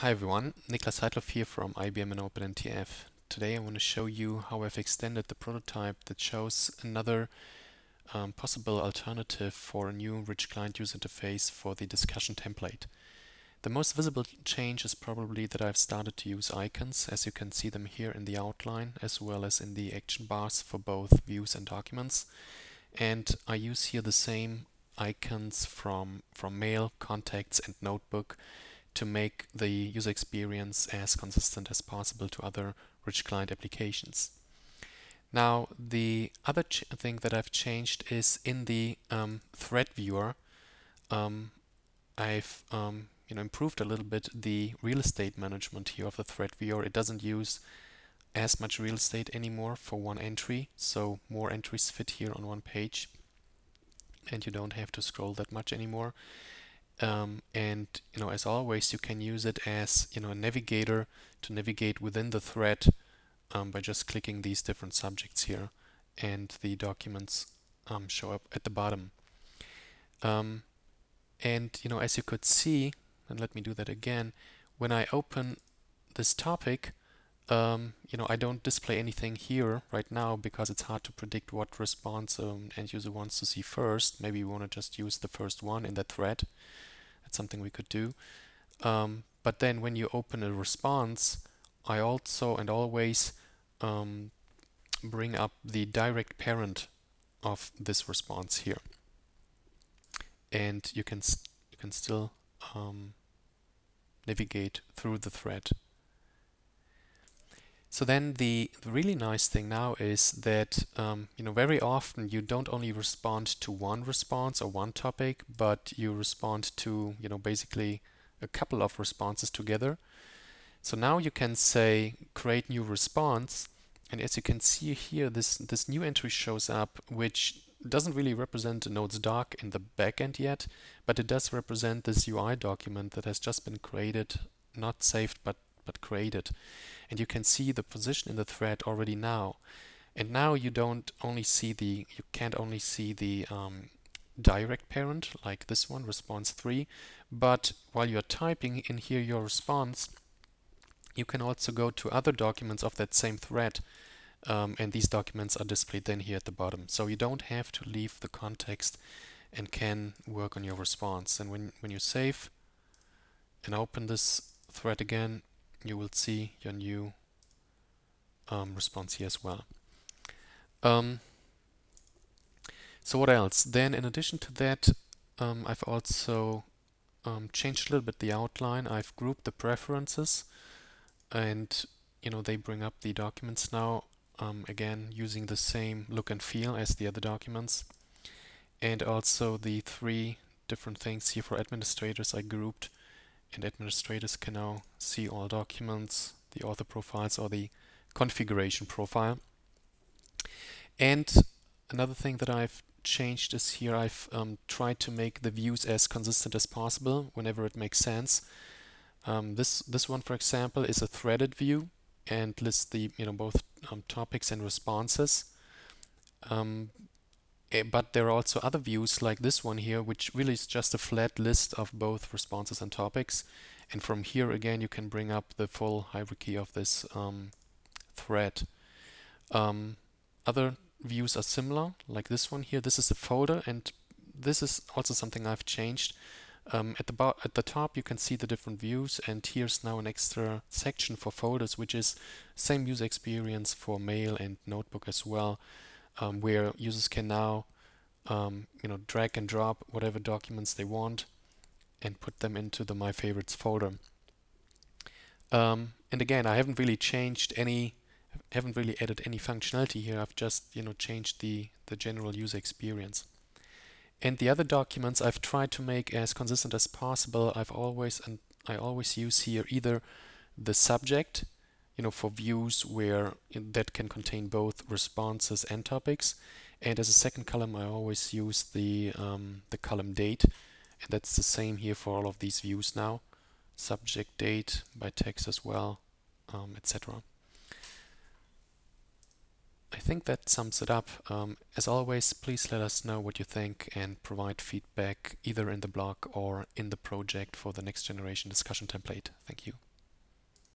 Hi everyone, Niklas Heidloff here from IBM and OpenNTF. Today I want to show you how I've extended the prototype that shows another um, possible alternative for a new rich client user interface for the discussion template. The most visible change is probably that I've started to use icons as you can see them here in the outline as well as in the action bars for both views and documents. And I use here the same icons from, from Mail, Contacts and Notebook to make the user experience as consistent as possible to other rich client applications. Now the other thing that I've changed is in the um, thread viewer um, I've um, you know improved a little bit the real estate management here of the thread viewer. It doesn't use as much real estate anymore for one entry so more entries fit here on one page and you don't have to scroll that much anymore. Um, and you know, as always, you can use it as you know a navigator to navigate within the thread um, by just clicking these different subjects here, and the documents um, show up at the bottom. Um, and you know, as you could see, and let me do that again, when I open this topic, um, you know, I don't display anything here right now because it's hard to predict what response um, end user wants to see first. Maybe we want to just use the first one in that thread. That's something we could do. Um, but then when you open a response, I also and always um, bring up the direct parent of this response here. And you can you can still um, navigate through the thread. So then the, really nice thing now is that um, you know very often you don't only respond to one response or one topic, but you respond to you know basically a couple of responses together. So now you can say create new response, and as you can see here, this this new entry shows up, which doesn't really represent the Notes doc in the backend yet, but it does represent this UI document that has just been created, not saved, but but created and you can see the position in the thread already now. And now you don't only see the, you can't only see the um, direct parent like this one, response 3, but while you're typing in here your response, you can also go to other documents of that same thread um, and these documents are displayed then here at the bottom. So you don't have to leave the context and can work on your response. And when, when you save and open this thread again, you will see your new um, response here as well. Um, so what else? Then in addition to that, um, I've also um, changed a little bit the outline. I've grouped the preferences and you know they bring up the documents now um, again using the same look and feel as the other documents and also the three different things here for administrators I grouped and administrators can now see all documents, the author profiles or the configuration profile. And another thing that I've changed is here I've um, tried to make the views as consistent as possible whenever it makes sense. Um, this this one, for example, is a threaded view and lists the you know both um, topics and responses. Eh, but there are also other views like this one here, which really is just a flat list of both responses and topics. And from here again, you can bring up the full hierarchy of this um, thread. Um, other views are similar, like this one here. This is a folder, and this is also something I've changed. Um, at the at the top, you can see the different views, and here's now an extra section for folders, which is same user experience for mail and notebook as well um, where users can now um, you know drag and drop whatever documents they want and put them into the my favorites folder. Um, and again, I haven't really changed any, haven't really added any functionality here. I've just you know changed the the general user experience. And the other documents I've tried to make as consistent as possible. I've always and I always use here either the subject you know, for views where that can contain both responses and topics. And as a second column, I always use the um, the column date, and that's the same here for all of these views now. Subject date by text as well, um, etc. I think that sums it up. Um, as always, please let us know what you think and provide feedback either in the blog or in the project for the next generation discussion template. Thank you.